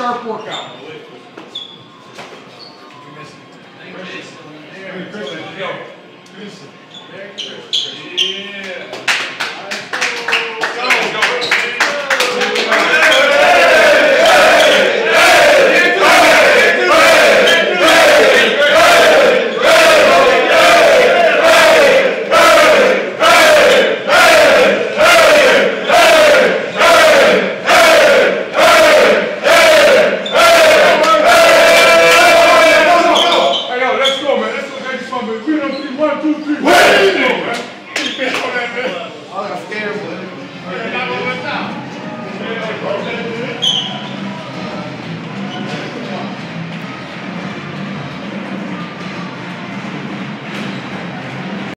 sharp workout. Merry Yeah. get up. Wait a minute.